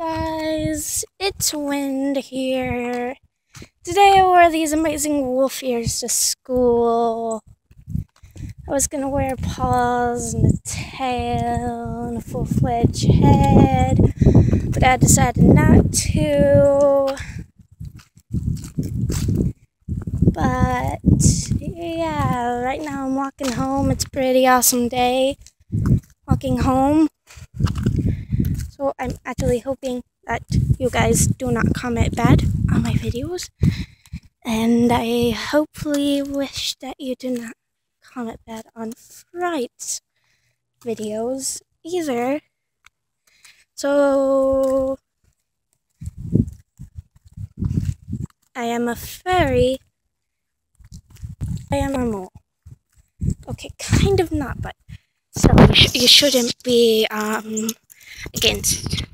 guys, it's Wind here. Today I wore these amazing wolf ears to school. I was gonna wear paws and a tail and a full-fledged head, but I decided not to. But yeah, right now I'm walking home. It's a pretty awesome day. Walking home. So I'm actually hoping that you guys do not comment bad on my videos. And I hopefully wish that you do not comment bad on Fright's videos either. So I am a fairy. I am a mole. Okay, kind of not, but so you, sh you shouldn't be um against